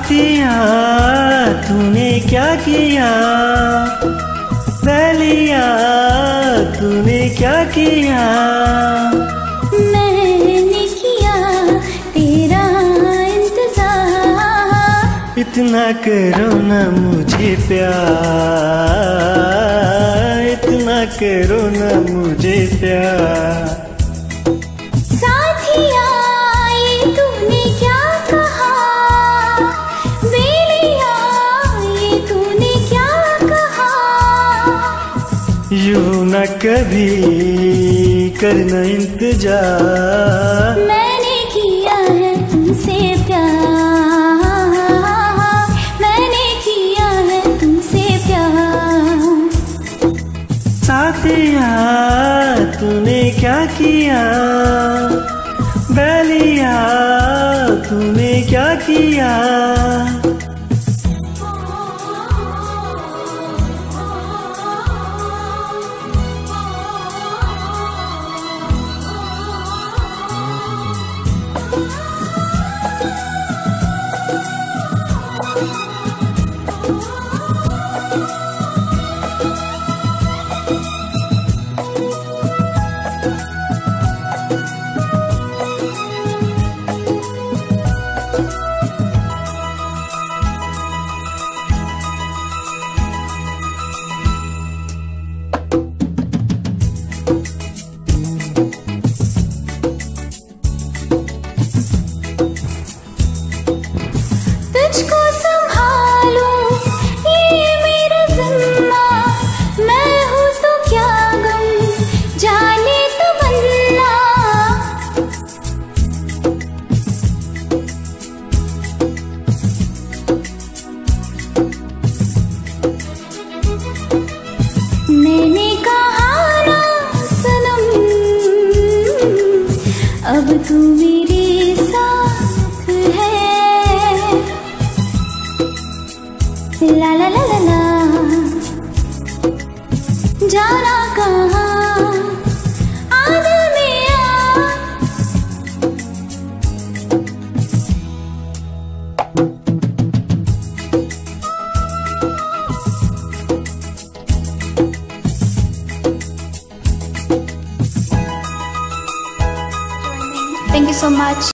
साथिया तूने क्या किया? पहलिया तूने क्या किया? मैंने किया तेरा इंतज़ार। इतना करो ना मुझे प्यार इतना करो ना मुझे प्यार। यूँ न कभी करना इंतज़ार। मैंने किया है तुमसे प्यार। मैंने किया है तुमसे प्यार। साथिया तूने क्या किया? बैलिया तूने क्या किया? तू मेरे जाना कहाँ? आदिल में Thank you so much.